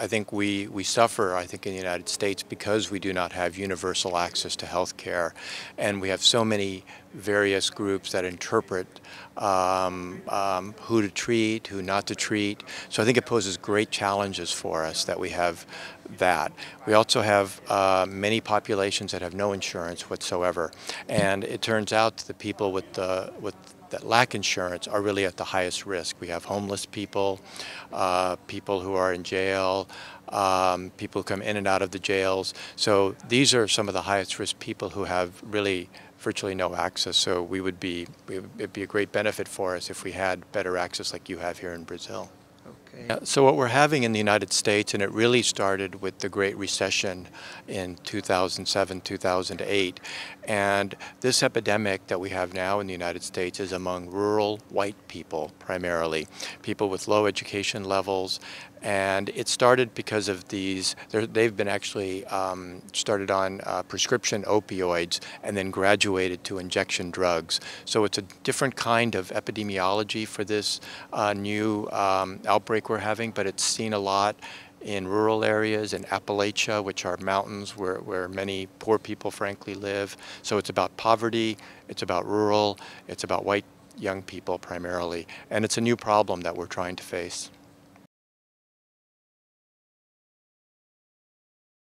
I think we, we suffer, I think, in the United States because we do not have universal access to health care. And we have so many various groups that interpret um, um, who to treat, who not to treat. So I think it poses great challenges for us that we have that. We also have uh, many populations that have no insurance whatsoever. And it turns out the people with the, with that lack insurance are really at the highest risk. We have homeless people, uh, people who are in jail, um, people who come in and out of the jails. So these are some of the highest risk people who have really virtually no access. So we would be, it'd be a great benefit for us if we had better access like you have here in Brazil. So what we're having in the United States, and it really started with the Great Recession in 2007, 2008, and this epidemic that we have now in the United States is among rural white people primarily, people with low education levels, and it started because of these, they've been actually um, started on uh, prescription opioids and then graduated to injection drugs. So it's a different kind of epidemiology for this uh, new um, outbreak we're having, but it's seen a lot in rural areas in Appalachia, which are mountains where, where many poor people frankly live. So it's about poverty, it's about rural, it's about white young people primarily, and it's a new problem that we're trying to face.